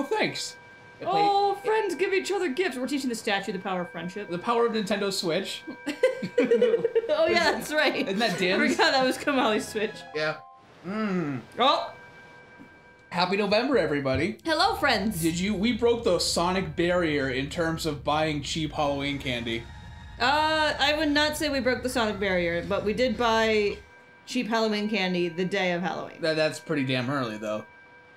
Oh, thanks. I play Oh, friends give each other gifts. We're teaching the statue the power of friendship. the power of Nintendo Switch. Oh yeah, that's right. Isn't that I Dan's? forgot that was Kamali's Switch. Yeah. Mmm. Oh, Happy November, everybody. hello, friends. Did you? We broke the sonic barrier in terms of buying cheap Halloween candy. Uh, I would not say we broke the sonic barrier, but we did buy cheap Halloween candy the day of Halloween. That that's pretty damn early, though.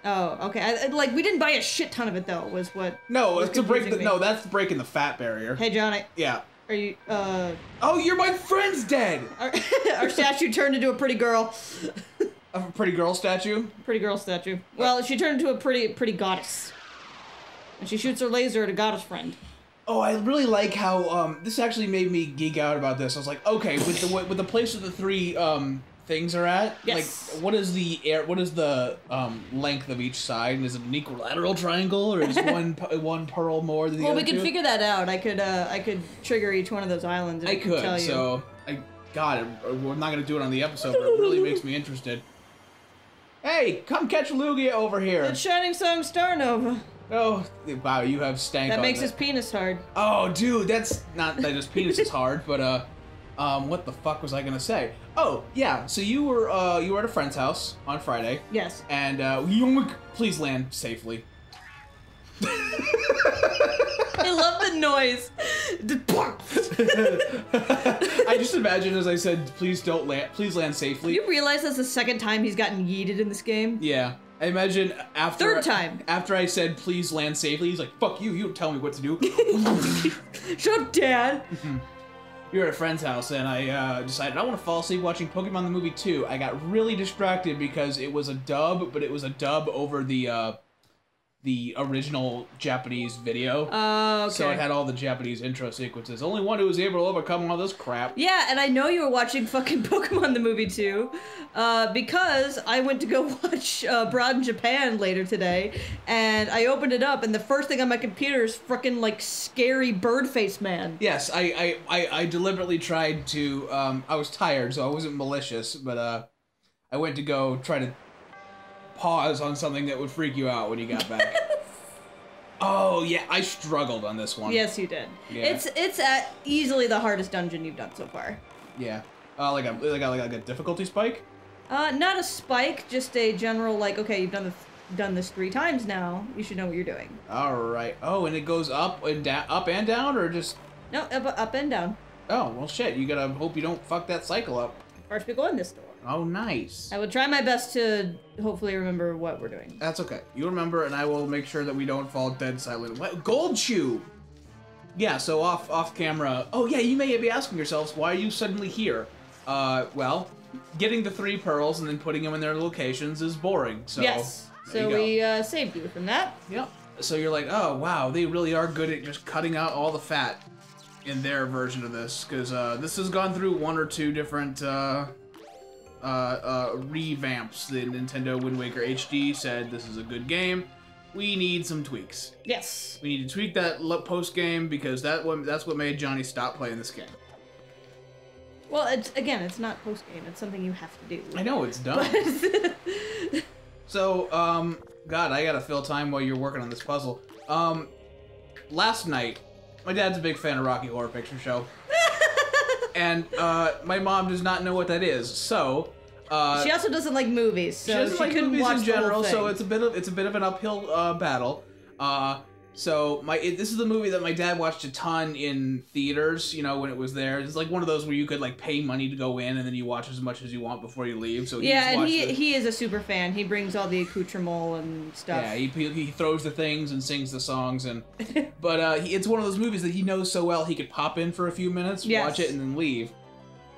Oh, okay. I, I- like we didn't buy a shit ton of it though. Was what? No, was it's to break the me. no. That's breaking the fat barrier. Hey, Johnny, Yeah. are you? Uh, Oh, you're my friend's dead. our, our statue turned into a pretty girl. A pretty girl statue. Pretty girl statue. Well, she turned into a pretty pretty goddess. And she shoots her laser at a goddess friend. Oh, I really like how um this actually made me geek out about this. I was like, okay, with the with the place of the three um things are at, Yes. like what is the air what is the um length of each side? And Is it an equilateral triangle or is one one pearl more than the Well, other we could two? figure that out. I could uh I could trigger each one of those islands. And I it tell could, you. so I God, it- we're not gonna do it on the episode, but it really makes me interested. Hey, come catch Lugia over here. It's Shining Song Star Nova. Oh, wow, you have stank. That on makes that. his penis hard. Oh, dude, that's not that his penis is hard, but uh, um, what the fuck was I gonna say? Oh, yeah. So you were uh, you were at a friend's house on Friday, Yes. and uh, please land safely. I love the noise. I just imagine as I said, please don't land, please land safely. you realize that's the second time he's gotten yeeted in this game? Yeah. I imagine after Third time. after I said please land safely, he's like, "Fuck you! You don't tell me what to do." Shut up, Dad. We were at a friend's house, and I uh, decided I want to fall asleep watching Pokemon the movie 2. I got really distracted because it was a dub, but it was a dub over the uh, the original Japanese video. Uh, okay. So it had all the Japanese intro sequences. Only one who was able to overcome all this crap. Yeah, and I know you were watching fucking Pokemon the movie too, uh, because I went to go watch uh, Broad in Japan later today, and I opened it up, and the first thing on my computer is fucking like scary bird face man. Yes, I, I, I, I deliberately tried to. Um, I was tired, so I wasn't malicious, but uh, I went to go try to pause on something that would freak you out when you got back. oh yeah, I struggled on this one. Yes, you did. Yeah. It's it's uh, easily the hardest dungeon you've done so far. Yeah. Uh, like a like a, like a difficulty spike. Uh, not a spike, just a general like, okay, you've done this done this three times now. You should know what you're doing. All right. Oh, and it goes up and down, up and down, or just. No, up, up and down. Oh well, shit. You gotta hope you don't fuck that cycle up. First, we go in this door. Oh, nice. I will try my best to hopefully remember what we're doing. That's okay. You remember, and I will make sure that we don't fall dead silent. What? Gold shoe. Yeah. So off off camera. Oh yeah. You may be asking yourselves why are you suddenly here. Uh, well, getting the three pearls and then putting them in their locations is boring. So yes. So we uh, saved you from that. Yep. So you're like, oh wow, they really are good at just cutting out all the fat in their version of this, because uh, this has gone through one or two different uh, uh, uh, revamps. The Nintendo Wind Waker HD said this is a good game. We need some tweaks. Yes. We need to tweak that post game because that one, that's what made Johnny stop playing this game. Well, it's again, it's not post game. It's something you have to do. I know it's dumb. So, um, God, I gotta fill time while you're working on this puzzle. Um, last night, my dad's a big fan of Rocky Horror Picture Show, and uh, my mom does not know what that is. So, uh, she also doesn't like movies, so she doesn't like couldn't movies watch in general, so it's a bit of it's a bit of an uphill uh, battle. Uh, so my it, this is the movie that my dad watched a ton in theaters. You know when it was there. It's like one of those where you could like pay money to go in and then you watch as much as you want before you leave. So he yeah, and he he is a super fan. He brings all the accoutrement and stuff. Yeah, he, he he throws the things and sings the songs and but uh, he, it's one of those movies that he knows so well he could pop in for a few minutes, Yes. watch it, and then leave.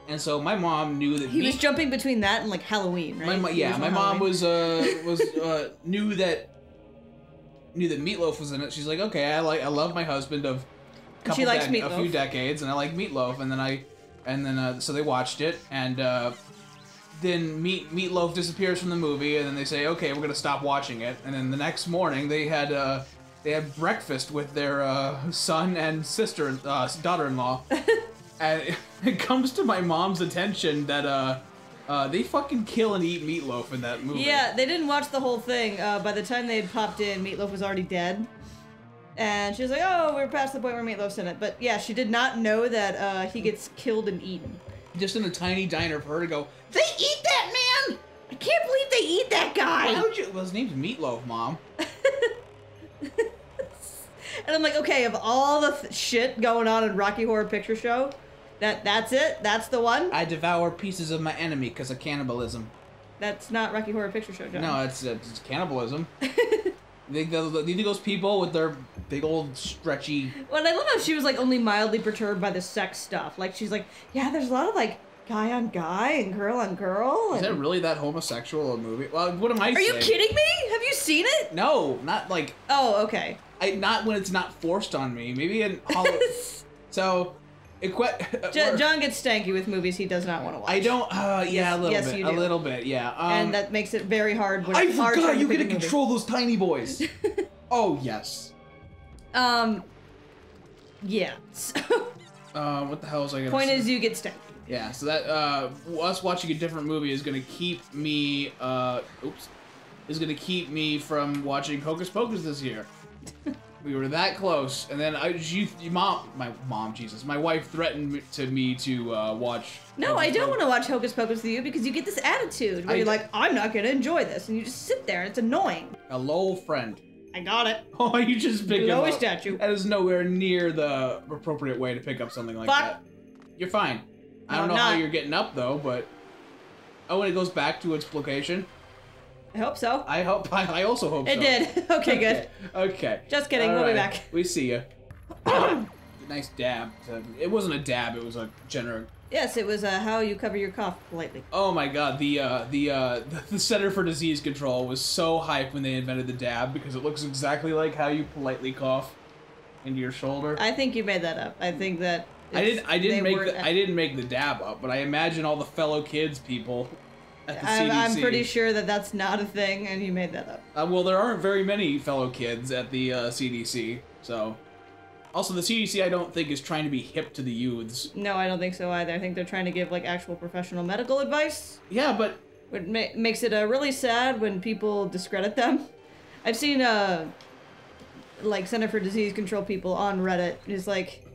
And so my mom knew that he me- was jumping between that and like Halloween, right? my yeah, my on mom was uh was uh knew that knew that Meatloaf was in it. She's like, okay, I like I love my husband of a she likes a few decades, and I like Meatloaf, and then I and then uh, so they watched it, and uh, then Meat Meatloaf disappears from the movie, and then they say, okay, we're gonna stop watching it, and then the next morning they had uh they had breakfast with their uh, son and sister uh, daughter-in-law. and it, it comes to my mom's attention that uh Uh, they fucking kill and eat Meatloaf in that movie. Yeah, they didn't watch the whole thing. Uh, by the time they had popped in, Meatloaf was already dead. And she was like, oh, we're past the point where Meatloaf's in it. But yeah, she did not know that uh, he gets killed and eaten. Just in a tiny diner for her to go, they eat that man! I can't believe they eat that guy! Why would you? Well, his name's Meatloaf, Mom. And I'm like, okay, of all the th- shit going on in Rocky Horror Picture Show, that that's it? That's the one? I devour pieces of my enemy because of cannibalism. That's not Rocky Horror Picture Show, John. No, it's, it's cannibalism. They, the, the, you think those people with their big old stretchy. Well, I love how she was like only mildly perturbed by the sex stuff. Like she's like, yeah, there's a lot of like guy on guy and girl on girl. Is And... that really that homosexual a movie? Well, what am I Are saying? you kidding me? Have you seen it? No, not like Oh, okay. I not when it's not forced on me. Maybe in Hollywood. so, que- J- John gets stanky with movies he does not want to watch. I don't. Uh, yeah, Yes- a little yes, bit. you do. A little bit. Yeah. Um, and that makes it very hard when I it's hard forgot you to get to control those tiny boys. oh yes. Um. Yeah. So, Uh, what the hell was I gonna? point say? is, you get stanky. Yeah, so that uh, us watching a different movie is gonna keep me. Uh, oops, is gonna keep me from watching Hocus Pocus this year. we were that close, and then I, you, you mom, my mom, Jesus, my wife threatened to me to uh, watch. No, Hocus I don't want to watch Hocus Pocus with you because you get this attitude where I you're like, I'm not gonna enjoy this, and you just sit there and it's annoying. Hello, friend. I got it. Oh, you just pick him Glowy up. statue. That is nowhere near the appropriate way to pick up something like Fuck. that. You're fine. I don't know I'm how you're getting up though, but oh, when it goes back to its location, I hope so. I hope. I, I also hope so. It so. did. okay, good. Okay. Just kidding, All we'll be back. We see you. nice dab. It wasn't a dab. It was a generic. Yes, it was uh, how you cover your cough politely. Oh my god, the uh, the uh, the Center for Disease Control was so hyped when they invented the dab because it looks exactly like how you politely cough into your shoulder. I think you made that up. I think that. I didn't. I didn't make. The, I didn't make the dab up, but I imagine all the fellow kids people I'm, CDC. I'm pretty sure that that's not a thing, and you made that up. Uh, well, there aren't very many fellow kids at the uh, CDC, so. Also, the CDC I don't think is trying to be hip to the youths. No, I don't think so either. I think they're trying to give like actual professional medical advice. Yeah, but It ma- makes it uh, really sad when people discredit them. I've seen uh, like Center for Disease Control people on Reddit. It's like,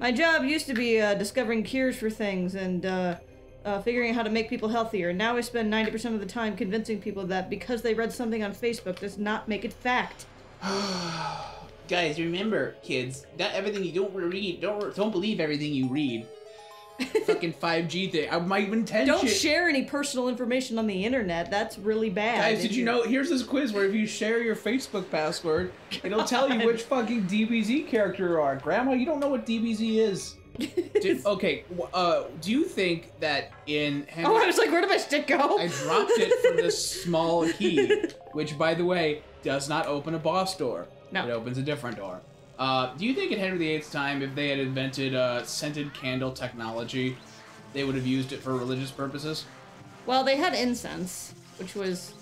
my job used to be uh, discovering cures for things and uh, uh, figuring out how to make people healthier. Now I spend 90% of the time convincing people that because they read something on Facebook does not make it fact. Guys, remember, kids, not everything you don't read, don't don't believe everything you read. Fucking 5G thing. I might even intention. Don't share any personal information on the internet. That's really bad. Guys, did you know? Here's this quiz where if you share your Facebook password, it'll tell you which fucking DBZ character you are. Grandma, you don't know what DBZ is. Did- okay, uh, do you think that in Henry, Oh, I was like, where did my stick go? I dropped it from this small key, which, by the way, does not open a boss door. No. It opens a different door. Uh, do you think in Henry VIII's time, if they had invented uh, scented candle technology, they would have used it for religious purposes? Well, they had incense, which was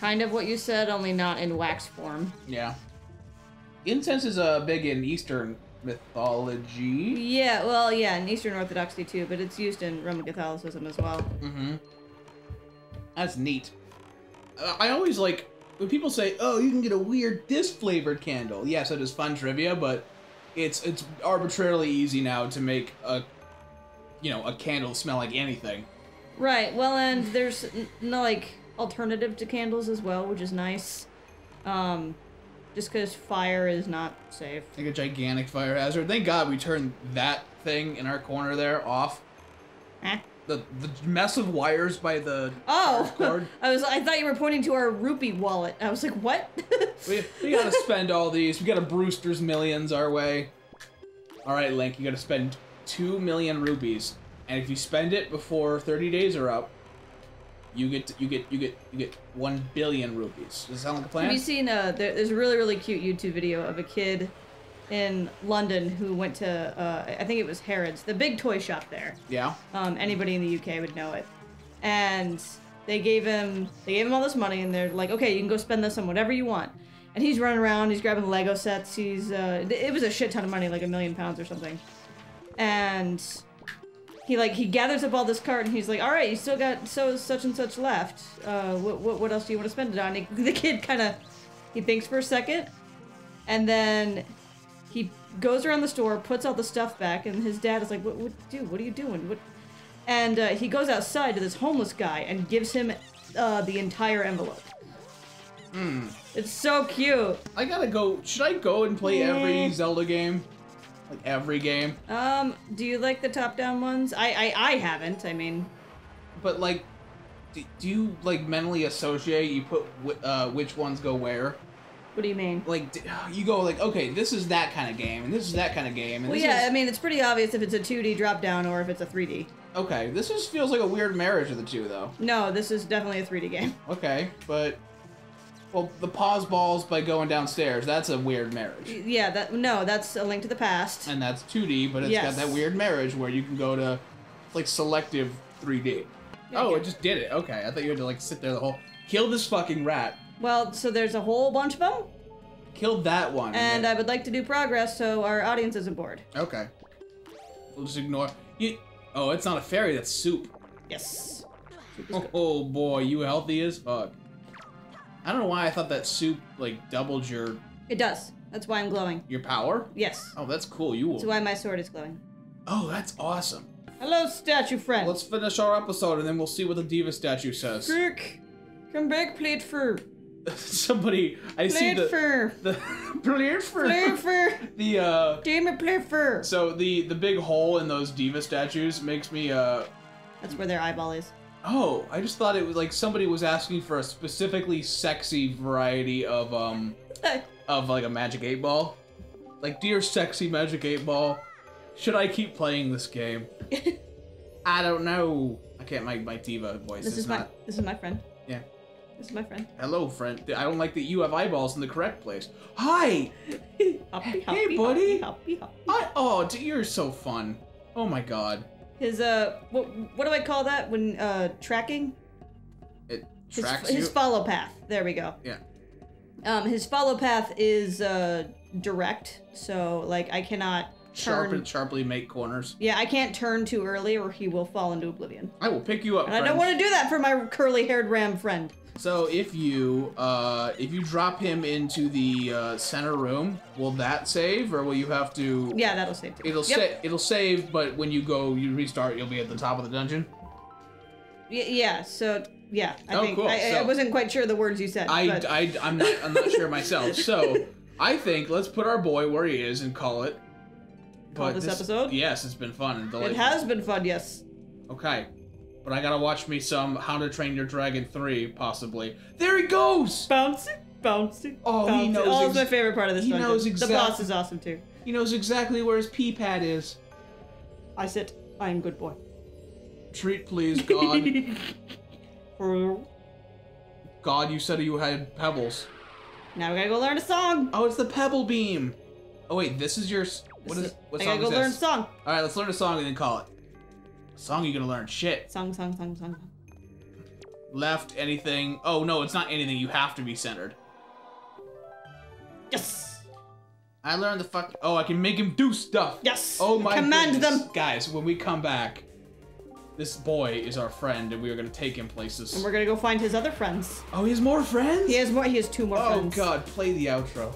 kind of what you said, only not in wax form. Yeah. Incense is uh, big in Eastern mythology. Yeah, well, yeah, in Eastern Orthodoxy too, but it's used in Roman Catholicism as well. Mm-hmm. That's neat. Uh, I always like when people say, "Oh, you can get a weird this flavored candle." Yes, it is fun trivia, but it's it's arbitrarily easy now to make a you know a candle smell like anything. Right. Well, and there's no like alternative to candles as well, which is nice. Um, just because fire is not safe. Like a gigantic fire hazard. Thank God we turned that thing in our corner there off. Eh? The the mess of wires by the Oh, cord. I was. I thought you were pointing to our rupee wallet. I was like, what? We, we gotta spend all these. We got a Brewster's millions our way. All right, Link, you gotta spend two million rupees, and if you spend it before thirty days are up, you get you get you get you get one billion rupees. Does that sound like a plan? Have you seen uh there, there's a really really cute YouTube video of a kid in London who went to uh I think it was Harrods, the big toy shop there. yeah. Um anybody in the UK would know it. And they gave him they gave him all this money and they're like, "Okay, you can go spend this on whatever you want." And he's running around, he's grabbing Lego sets. He's uh it was a shit ton of money, like a million pounds or something. And he like he gathers up all this cart and he's like, "All right, you still got so such and such left. Uh, what what, what else do you want to spend it on?" He, the kid kind of he thinks for a second, and then he goes around the store, puts all the stuff back, and his dad is like, "What what dude? What are you doing? What?" And uh, he goes outside to this homeless guy and gives him uh, the entire envelope. It's so cute. I gotta go. Should I go and play every Zelda game? Like every game? Um, do you like the top-down ones? I I, I haven't. I mean, But like, do, do you like mentally associate? You put uh, which ones go where? what do you mean? Like you go like, okay, this is that kind of game, and this is that kind of game, and Well, this yeah, is I mean, it's pretty obvious if it's a 2D drop-down or if it's a 3D. okay. This just feels like a weird marriage of the two, though. No, this is definitely a 3D game. Okay, but well, the pause balls by going downstairs. That's a weird marriage, Yeah, that no, that's a link to the past. and that's 2D, but it's Yes. got that weird marriage where you can go to like selective 3D. Yeah, oh, yeah. it just did it. Okay, I thought you had to like sit there the whole. Kill this fucking rat. Well, so there's a whole bunch of them, Kill that one. and I would like to do progress so our audience isn't bored. Okay. We'll just ignore. You. Oh, it's not a fairy. That's soup. Yes. Oh, oh boy, you healthy as fuck. I don't know why I thought that soup like doubled your It does. That's why I'm glowing. your power. Yes. Oh, that's cool. You That's why my sword is glowing. Oh, that's awesome. Hello, statue friend. Let's finish our episode and then we'll see what the diva statue says. Kirk, come back, plate fur. Somebody, I see Plate the fur. the plate for Plate fur. the uh. Damn it, plate fur. So the the big hole in those diva statues makes me uh. That's where their eyeball is. Oh, I just thought it was like somebody was asking for a specifically sexy variety of um of like a magic eight ball. Like, dear sexy magic eight ball, should I keep playing this game? I don't know. I can't make my diva voice. This it's is not. my this is my friend. Yeah. This is my friend. Hello, friend. I don't like that you have eyeballs in the correct place. Hi. Hoppy, Hey, hoppy, buddy. Hoppy, hoppy, hoppy. I. Oh, you're so fun. Oh my god. His uh, what what do I call that when uh tracking? It His, tracks his you. follow path. There we go. Yeah. Um, his follow path is uh direct, so like I cannot Sharp turn. and sharply make corners. Yeah, I can't turn too early or he will fall into oblivion. I will pick you up. And I don't want to do that for my curly-haired ram friend. So if you uh, if you drop him into the uh, center room, will that save, or will you have to? Yeah, that'll save too. It'll yep. sa- it'll save, but when you go, you restart, you'll be at the top of the dungeon. Y- yeah. So yeah, I Oh, think cool. I, I wasn't quite sure the words you said. I, but I I'm not I'm not sure myself. So I think let's put our boy where he is and call it. Call this episode? Yes, it's been fun it has been fun. Yes. Okay, but I gotta watch me some How to Train Your Dragon three possibly. There he goes. Bouncy, bouncy. Oh, he knows Oh, it's my favorite part of this he dungeon. knows The boss is awesome too. He knows exactly where his pee pad is. I sit. I am good boy. Treat please, God. God, you said you had pebbles. Now we gotta go learn a song. Oh, it's the pebble beam. Oh wait, this is your. What This is? What I song gotta go is learn a song. All right, let's learn a song and then call it. Song you're gonna learn? Shit. Song, song, song, song. song. Left anything? Oh no, it's not anything. You have to be centered. Yes. I learned the fuck. Oh, I can make him do stuff. Yes. Oh my Command goodness. them. guys. When we come back, this boy is our friend, and we are gonna take him places. And we're gonna go find his other friends. Oh, he has more friends. He has more. He has two more Oh friends. god, play the outro.